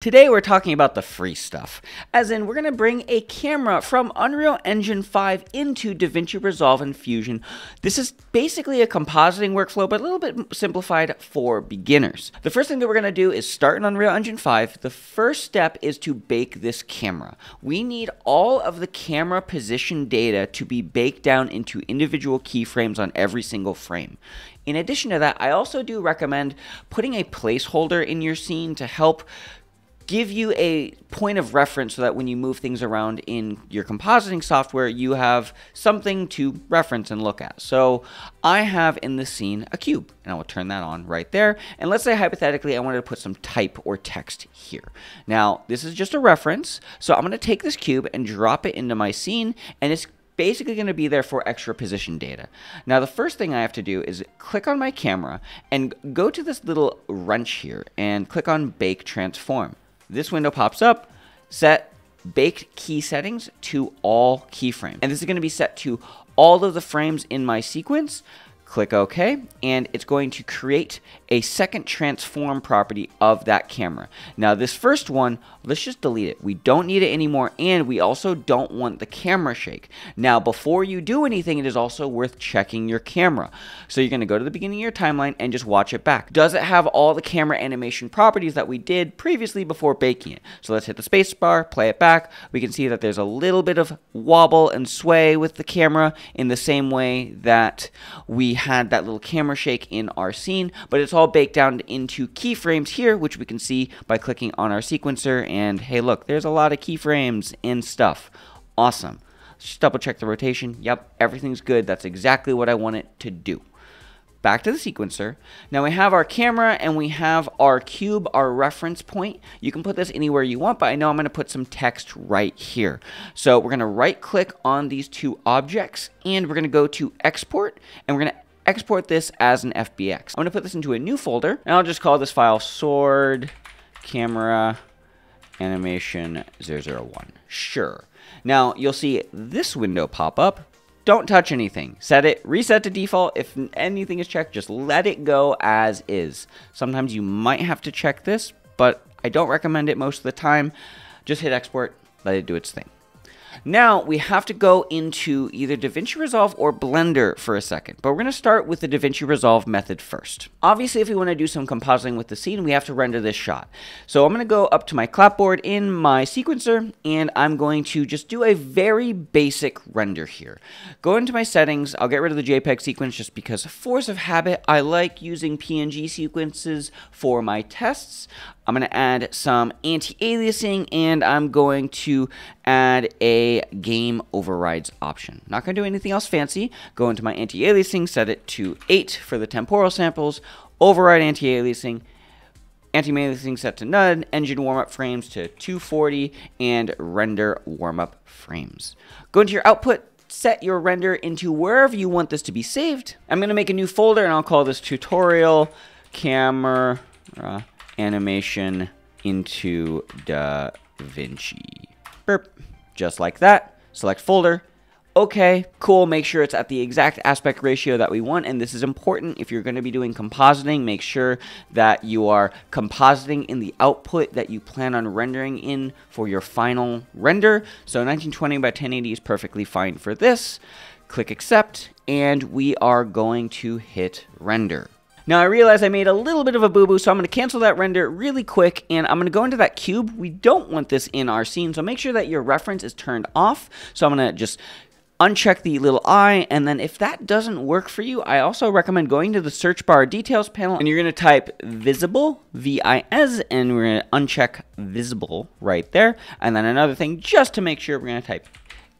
Today we're talking about the free stuff, as in we're going to bring a camera from Unreal Engine 5 into DaVinci Resolve and Fusion. This is basically a compositing workflow, but a little bit simplified for beginners. The first thing that we're going to do is start in Unreal Engine 5. The first step is to bake this camera. We need all of the camera position data to be baked down into individual keyframes on every single frame. In addition to that, I also do recommend putting a placeholder in your scene to help give you a point of reference so that when you move things around in your compositing software, you have something to reference and look at. So I have in this scene a cube, and I will turn that on right there. And let's say hypothetically I wanted to put some type or text here. Now, this is just a reference, so I'm going to take this cube and drop it into my scene, and it's basically going to be there for extra position data. Now, the first thing I have to do is click on my camera and go to this little wrench here and click on Bake Transform this window pops up, set baked key settings to all keyframes. And this is going to be set to all of the frames in my sequence Click OK, and it's going to create a second transform property of that camera. Now this first one, let's just delete it. We don't need it anymore, and we also don't want the camera shake. Now before you do anything, it is also worth checking your camera. So you're going to go to the beginning of your timeline and just watch it back. Does it have all the camera animation properties that we did previously before baking it? So let's hit the space bar, play it back. We can see that there's a little bit of wobble and sway with the camera in the same way that we had that little camera shake in our scene, but it's all baked down into keyframes here, which we can see by clicking on our sequencer. And hey, look, there's a lot of keyframes and stuff. Awesome. Let's just double check the rotation. Yep, everything's good. That's exactly what I want it to do back to the sequencer. Now we have our camera and we have our cube, our reference point. You can put this anywhere you want, but I know I'm going to put some text right here. So we're going to right click on these two objects and we're going to go to export and we're going to export this as an FBX. I'm going to put this into a new folder, and I'll just call this file sword camera animation 001. Sure. Now, you'll see this window pop up. Don't touch anything. Set it, reset to default. If anything is checked, just let it go as is. Sometimes you might have to check this, but I don't recommend it most of the time. Just hit export, let it do its thing. Now we have to go into either DaVinci Resolve or Blender for a second, but we're going to start with the DaVinci Resolve method first. Obviously, if we want to do some compositing with the scene, we have to render this shot. So I'm going to go up to my clapboard in my sequencer, and I'm going to just do a very basic render here. Go into my settings, I'll get rid of the JPEG sequence just because force of habit, I like using PNG sequences for my tests. I'm going to add some anti-aliasing and I'm going to add a game overrides option. Not going to do anything else fancy. Go into my anti-aliasing, set it to 8 for the temporal samples, override anti-aliasing, anti-aliasing set to none, engine warm-up frames to 240, and render warm-up frames. Go into your output, set your render into wherever you want this to be saved. I'm going to make a new folder and I'll call this tutorial camera animation into Da Vinci. Burp. Just like that. Select folder. Okay, cool. Make sure it's at the exact aspect ratio that we want. And this is important if you're going to be doing compositing. Make sure that you are compositing in the output that you plan on rendering in for your final render. So 1920 by 1080 is perfectly fine for this. Click accept, and we are going to hit render. Now I realize I made a little bit of a boo-boo, so I'm going to cancel that render really quick, and I'm going to go into that cube. We don't want this in our scene, so make sure that your reference is turned off. So I'm going to just uncheck the little eye, and then if that doesn't work for you, I also recommend going to the search bar details panel, and you're to type visible, V-I-S, and we're to uncheck visible right there. And then another thing, just to make sure, we're to type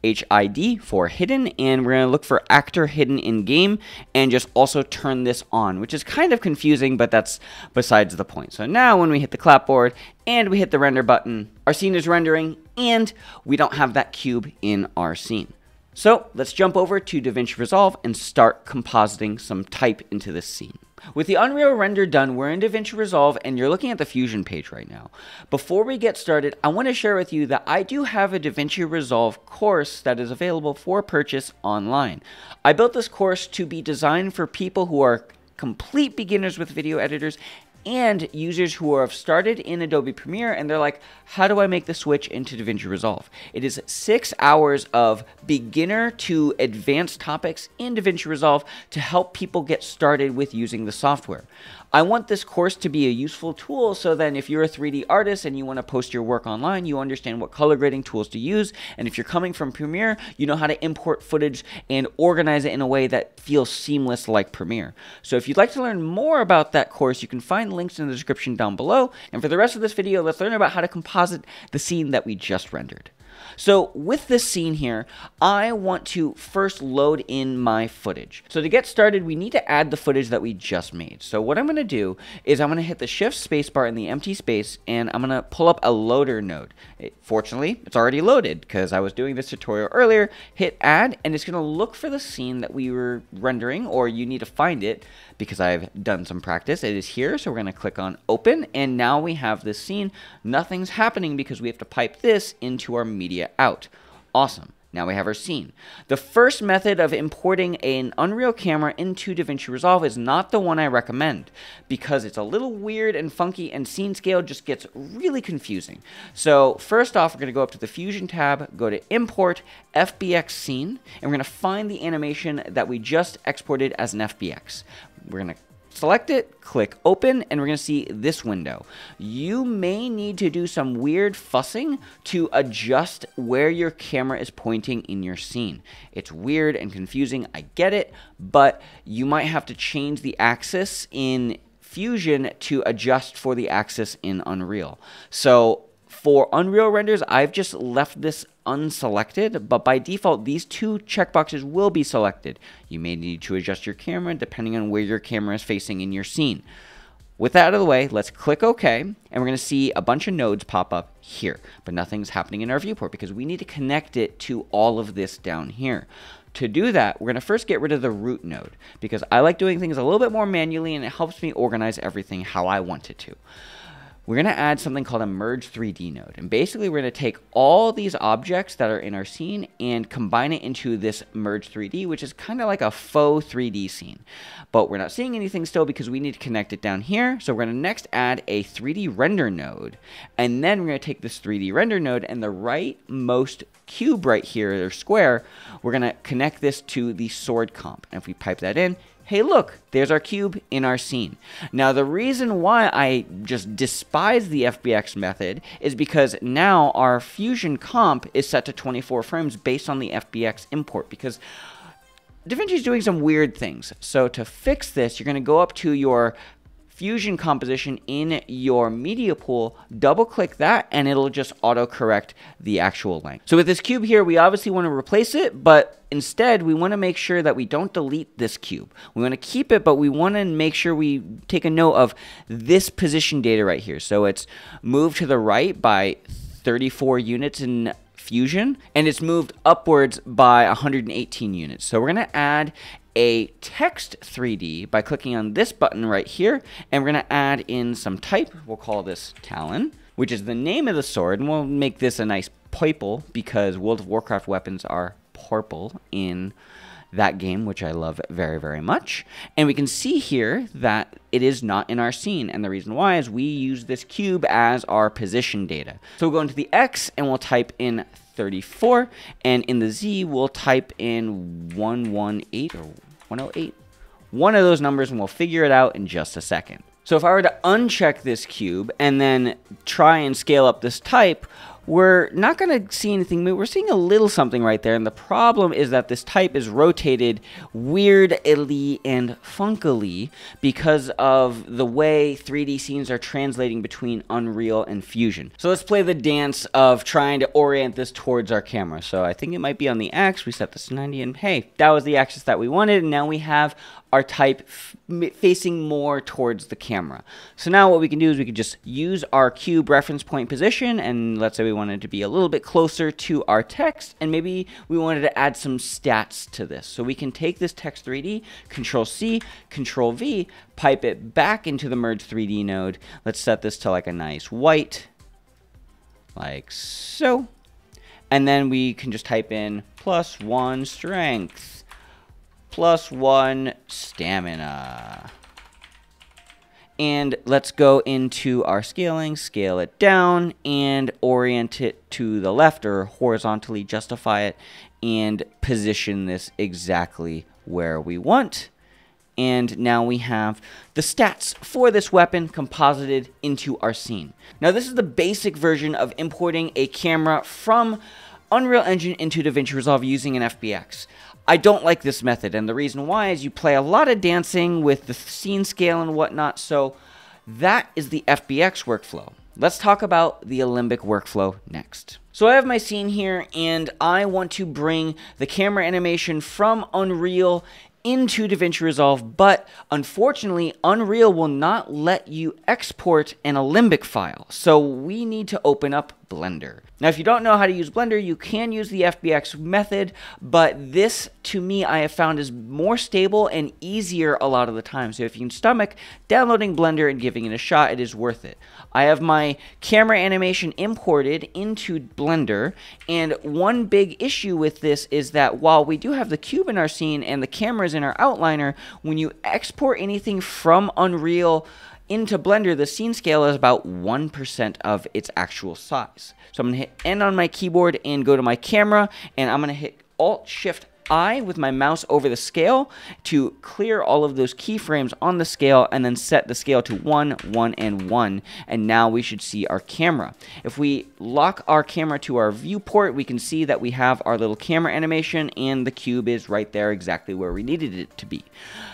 HID for hidden, and we're going to look for actor hidden in game, and just also turn this on, which is kind of confusing, but that's besides the point. So now when we hit the clapboard and we hit the render button, our scene is rendering, and we don't have that cube in our scene. So let's jump over to DaVinci Resolve and start compositing some type into this scene. With the Unreal render done, we're in DaVinci Resolve and you're looking at the Fusion page right now. Before we get started, I want to share with you that I do have a DaVinci Resolve course that is available for purchase online. I built this course to be designed for people who are complete beginners with video editors and users who have started in Adobe Premiere and they're like, how do I make the switch into DaVinci Resolve? It is six hours of beginner to advanced topics in DaVinci Resolve to help people get started with using the software. I want this course to be a useful tool so then if you're a 3D artist and you want to post your work online, you understand what color grading tools to use. And if you're coming from Premiere, you know how to import footage and organize it in a way that feels seamless like Premiere. So if you'd like to learn more about that course, you can find links in the description down below. And for the rest of this video, let's learn about how to composite the scene that we just rendered. So with this scene here, I want to first load in my footage. So to get started, we need to add the footage that we just made. So what I'm going to do is I'm going to hit the shift spacebar in the empty space and I'm going to pull up a loader node. It, fortunately, it's already loaded because I was doing this tutorial earlier. Hit add and it's going to look for the scene that we were rendering or you need to find it because I've done some practice. It is here, so we're going to click on open, and now we have this scene. Nothing's happening because we have to pipe this into our media out. Awesome. Now we have our scene. The first method of importing an Unreal camera into DaVinci Resolve is not the one I recommend because it's a little weird and funky and scene scale just gets really confusing. So first off, we're going to go up to the Fusion tab, go to Import FBX Scene, and we're going to find the animation that we just exported as an FBX. We're going to select it, click open, and we're going to see this window. You may need to do some weird fussing to adjust where your camera is pointing in your scene. It's weird and confusing, I get it, but you might have to change the axis in Fusion to adjust for the axis in Unreal. So for Unreal renders, I've just left this unselected, but by default, these two checkboxes will be selected. You may need to adjust your camera depending on where your camera is facing in your scene. With that out of the way, let's click OK, and we're going to see a bunch of nodes pop up here, but nothing's happening in our viewport because we need to connect it to all of this down here. To do that, we're going to first get rid of the root node because I like doing things a little bit more manually and it helps me organize everything how I want it to we're going to add something called a merge 3D node. And basically, we're going to take all these objects that are in our scene and combine it into this merge 3D, which is kind of like a faux 3D scene. But we're not seeing anything still because we need to connect it down here. So we're going to next add a 3D render node. And then we're going to take this 3D render node and the rightmost cube right here, or square, we're going to connect this to the sword comp. And if we pipe that in, hey, look, there's our cube in our scene. Now, the reason why I just despise the FBX method is because now our Fusion comp is set to 24 frames based on the FBX import because DaVinci is doing some weird things. So to fix this, you're going to go up to your fusion composition in your media pool, double click that and it'll just auto correct the actual length. So with this cube here, we obviously want to replace it, but instead we want to make sure that we don't delete this cube. We want to keep it, but we want to make sure we take a note of this position data right here. So it's moved to the right by 34 units in Fusion, and it's moved upwards by 118 units. So we're going to add a text 3D by clicking on this button right here, and we're going to add in some type. We'll call this Talon, which is the name of the sword, and we'll make this a nice purple because World of Warcraft weapons are purple in that game, which I love very, very much. And we can see here that it is not in our scene. And the reason why is we use this cube as our position data. So we'll go into the X and we'll type in 34. And in the Z, we'll type in 118 or 108. One of those numbers, and we'll figure it out in just a second. So if I were to uncheck this cube and then try and scale up this type, we're not going to see anything We're seeing a little something right there, and the problem is that this type is rotated weirdly and funkily because of the way 3D scenes are translating between Unreal and Fusion. So let's play the dance of trying to orient this towards our camera. So I think it might be on the X. We set this to 90, and hey, that was the axis that we wanted, and now we have our type facing more towards the camera. So now what we can do is we can just use our cube reference point position and let's say we wanted to be a little bit closer to our text and maybe we wanted to add some stats to this. So we can take this text 3D, control C, control V, pipe it back into the merge 3D node. Let's set this to like a nice white, like so. And then we can just type in plus one strength plus one stamina. And let's go into our scaling, scale it down, and orient it to the left or horizontally justify it and position this exactly where we want. And now we have the stats for this weapon composited into our scene. Now this is the basic version of importing a camera from Unreal Engine into DaVinci Resolve using an FBX. I don't like this method, and the reason why is you play a lot of dancing with the scene scale and whatnot, so that is the FBX workflow. Let's talk about the Alembic workflow next. So I have my scene here and I want to bring the camera animation from Unreal into DaVinci Resolve, but unfortunately, Unreal will not let you export an Alembic file. So we need to open up Blender. Now, if you don't know how to use Blender, you can use the FBX method, but this, to me, I have found is more stable and easier a lot of the time. So if you can stomach downloading Blender and giving it a shot, it is worth it. I have my camera animation imported into Blender, and one big issue with this is that while we do have the cube in our scene and the cameras in our outliner, when you export anything from Unreal into Blender, the scene scale is about 1% of its actual size. So I'm going to hit N on my keyboard and go to my camera, and I'm going to hit Alt-Shift I with my mouse over the scale to clear all of those keyframes on the scale and then set the scale to 1, 1, and 1. And now we should see our camera. If we lock our camera to our viewport, we can see that we have our little camera animation and the cube is right there exactly where we needed it to be.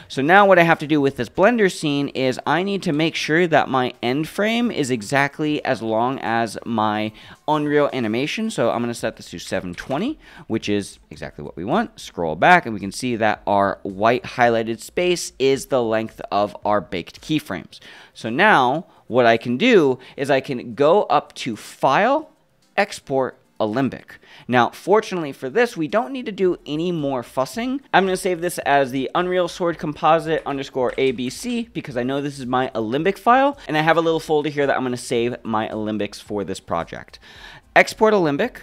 So now what I have to do with this blender scene is I need to make sure that my end frame is exactly as long as my Unreal animation. So I'm going to set this to 720, which is exactly what we want. Scroll back and we can see that our white highlighted space is the length of our baked keyframes. So now what I can do is I can go up to File, Export, Alembic. Now, fortunately for this, we don't need to do any more fussing. I'm going to save this as the Unreal Sword Composite underscore ABC because I know this is my Alembic file, and I have a little folder here that I'm going to save my Alembics for this project. Export Alembic,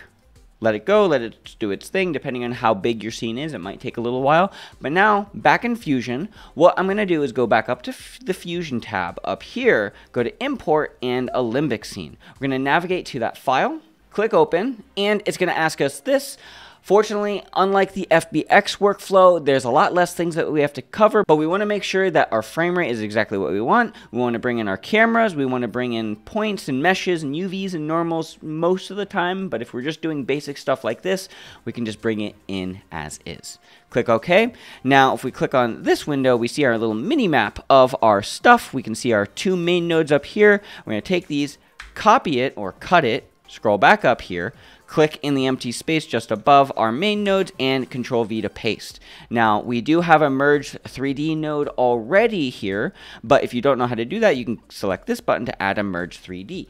let it go, let it do its thing, depending on how big your scene is. It might take a little while. But now, back in Fusion, what I'm going to do is go back up to the Fusion tab. Up here, go to Import and Alembic Scene. We're going to navigate to that file, click open, and it's going to ask us this. Fortunately, unlike the FBX workflow, there's a lot less things that we have to cover, but we want to make sure that our frame rate is exactly what we want. We want to bring in our cameras, we want to bring in points and meshes and UVs and normals most of the time, but if we're just doing basic stuff like this, we can just bring it in as is. Click OK. Now, if we click on this window, we see our little mini map of our stuff. We can see our two main nodes up here. We're going to take these, copy it or cut it, Scroll back up here, click in the empty space just above our main nodes and control V to paste. Now we do have a merge 3D node already here, but if you don't know how to do that, you can select this button to add a merge 3D.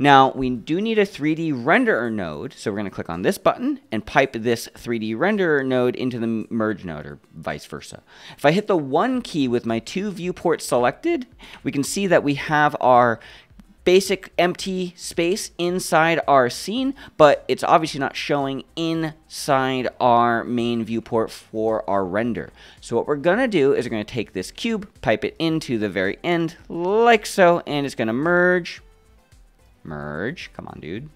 Now, we do need a 3D renderer node, so we're going to click on this button and pipe this 3D renderer node into the merge node, or vice versa. If I hit the 1 key with my two viewports selected, we can see that we have our basic empty space inside our scene, but it's obviously not showing inside our main viewport for our render. So what we're gonna do is we're gonna take this cube, pipe it into the very end, like so, and it's gonna merge, merge, come on dude,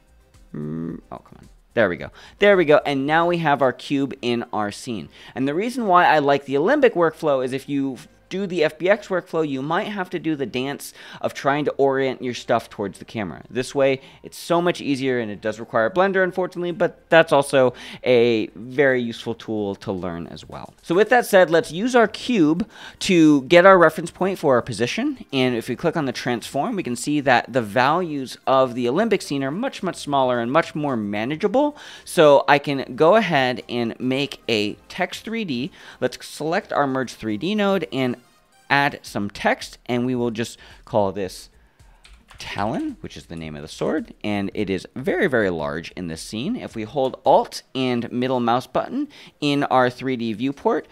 mm, oh come on. There we go. There we go. And now we have our cube in our scene. And the reason why I like the Alembic workflow is if you do the FBX workflow, you might have to do the dance of trying to orient your stuff towards the camera. This way, it's so much easier and it does require Blender, unfortunately, but that's also a very useful tool to learn as well. So with that said, let's use our cube to get our reference point for our position. And if we click on the transform, we can see that the values of the Alembic scene are much, much smaller and much more manageable. So I can go ahead and make a text 3D. Let's select our merge 3D node and add some text and we will just call this Talon, which is the name of the sword, and it is very, very large in this scene. If we hold Alt and middle mouse button in our 3D viewport,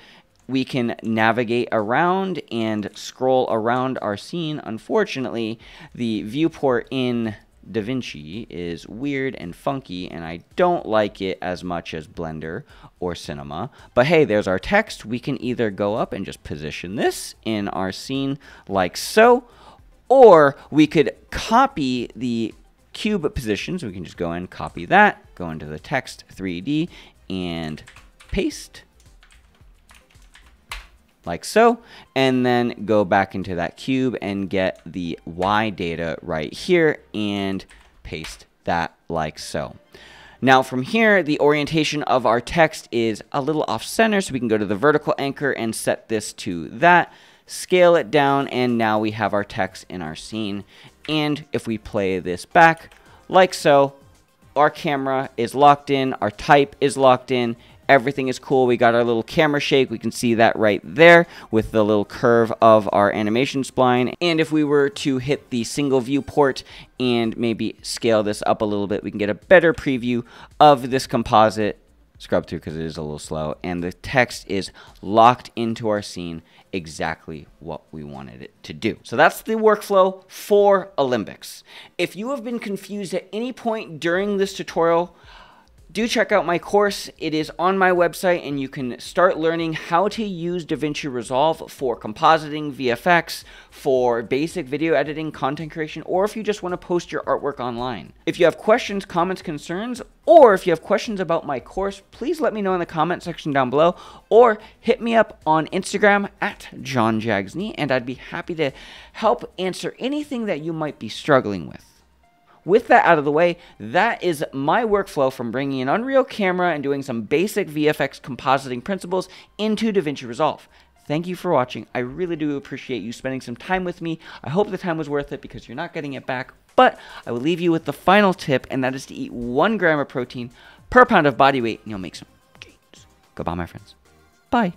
we can navigate around and scroll around our scene. Unfortunately, the viewport in DaVinci is weird and funky, and I don't like it as much as Blender or Cinema. But hey, there's our text. We can either go up and just position this in our scene like so, Or we could copy the cube positions. We can just go and copy that, go into the text 3D and paste like so, and then go back into that cube and get the Y data right here and paste that like so. Now from here, the orientation of our text is a little off center, so we can go to the vertical anchor and set this to that, scale it down, and now we have our text in our scene. And if we play this back, like so, our camera is locked in, our type is locked in, Everything is cool. We got our little camera shake. We can see that right there with the little curve of our animation spline. And if we were to hit the single viewport and maybe scale this up a little bit, we can get a better preview of this composite scrub through because it is a little slow and the text is locked into our scene exactly what we wanted it to do. So that's the workflow for Alembics. If you have been confused at any point during this tutorial, do check out my course. It is on my website, and you can start learning how to use DaVinci Resolve for compositing, VFX, for basic video editing, content creation, or if you just want to post your artwork online. If you have questions, comments, concerns, or if you have questions about my course, please let me know in the comment section down below, or hit me up on Instagram at Jon Jagsnee, and I'd be happy to help answer anything that you might be struggling with with that out of the way, that is my workflow from bringing an Unreal camera and doing some basic VFX compositing principles into DaVinci Resolve. Thank you for watching. I really do appreciate you spending some time with me. I hope the time was worth it because you're not getting it back. But I will leave you with the final tip, and that is to eat one gram of protein per pound of body weight, and you'll make some gains. Goodbye, my friends. Bye.